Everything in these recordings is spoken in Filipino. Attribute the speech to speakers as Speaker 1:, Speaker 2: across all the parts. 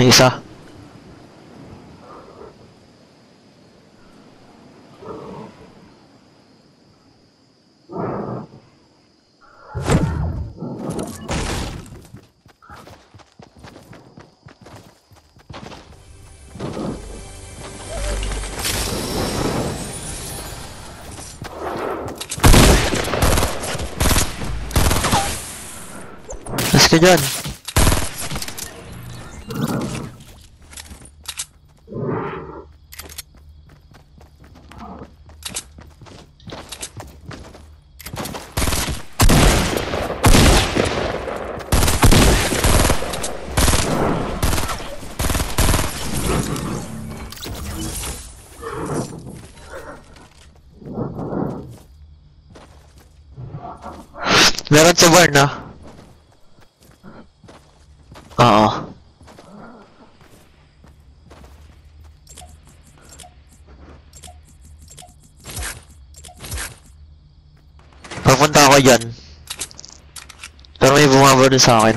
Speaker 1: May isa. Ka dyan. Meron sa bar na. Oo. Papunta ako dyan. Pero may bumaba dun sa akin.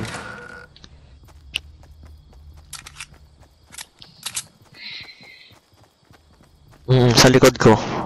Speaker 1: Mm, sa likod ko. Hmm.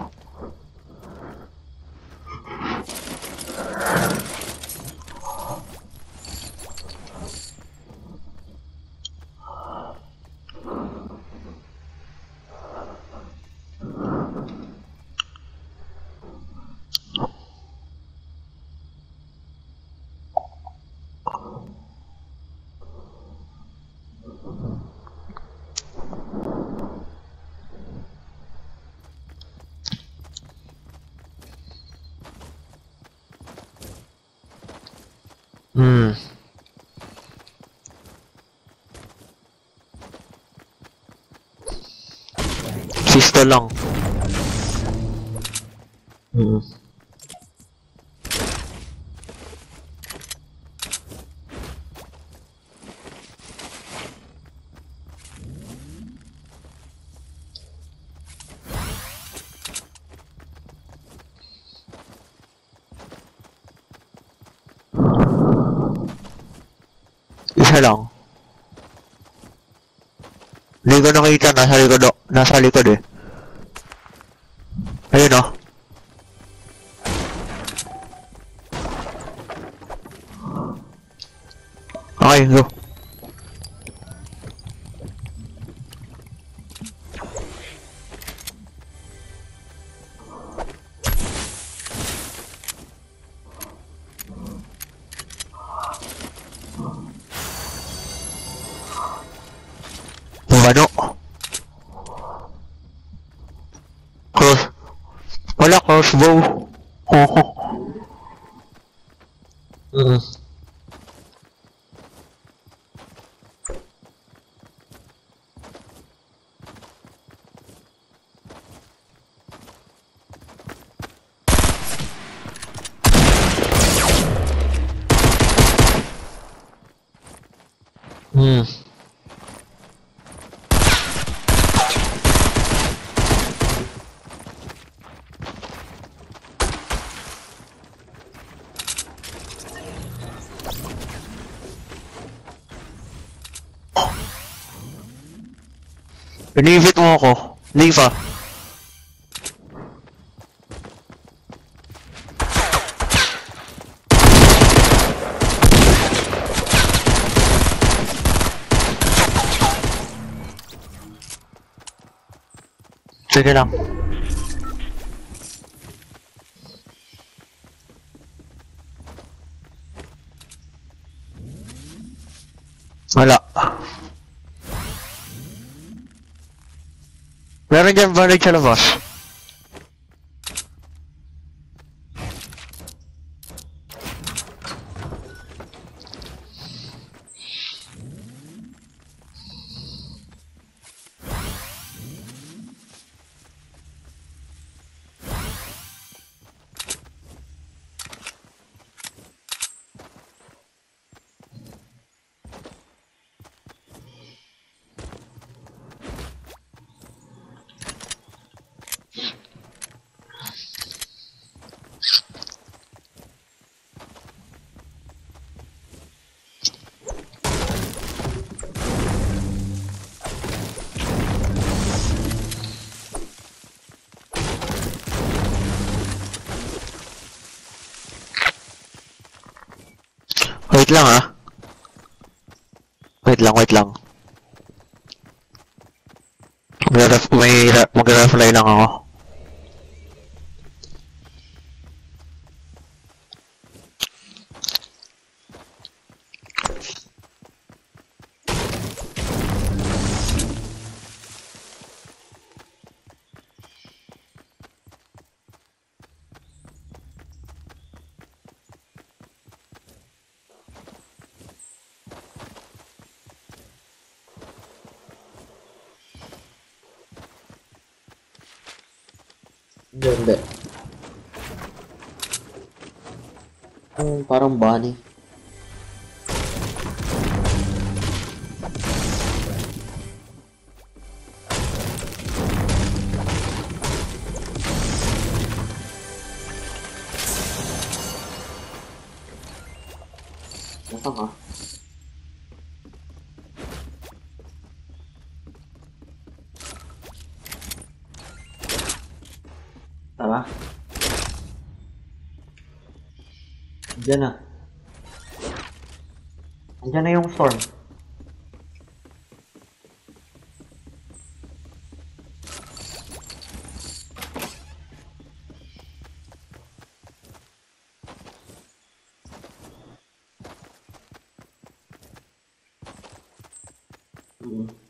Speaker 1: Sisto lang. Hmm. Isa lang. Hindi ko nakita, nasa likod, o- nasa likod eh. Ayun oh. Okay, go. Acho bom. Uhum. Pinivit mo ako. Leave ah. Sige lang. Wala. Meron dyan balik sa labas. Wait lang ah. Wait lang, wait lang. May, re- mag-refly lang ako.
Speaker 2: Hindi, hindi. Hmm, parang bunny. Nasaan ka? Tara. Andiyan na. Andiyan na yung storm. Mm.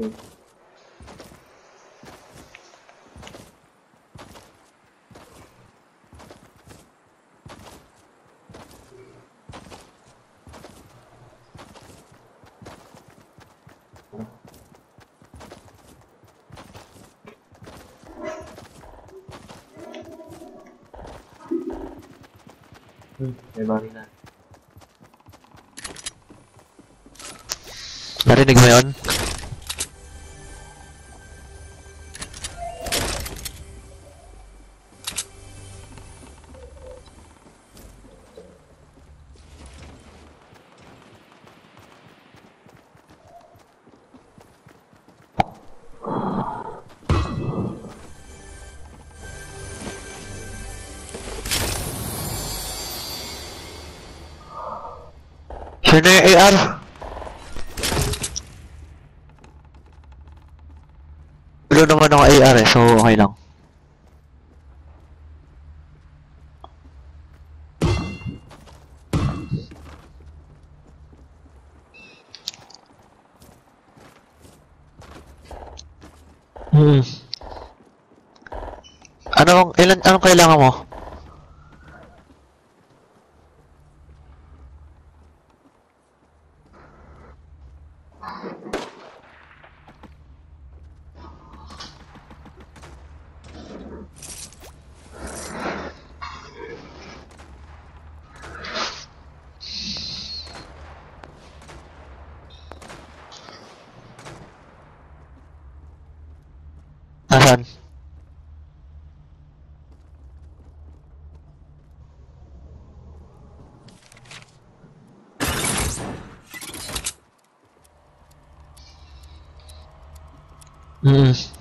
Speaker 2: Hmm, may bari na.
Speaker 1: Narinig mo yun? Sino yung AR? Wala naman ako AR eh, so okay lang. Hmm. Ano, ilan, anong kailangan mo? Mm.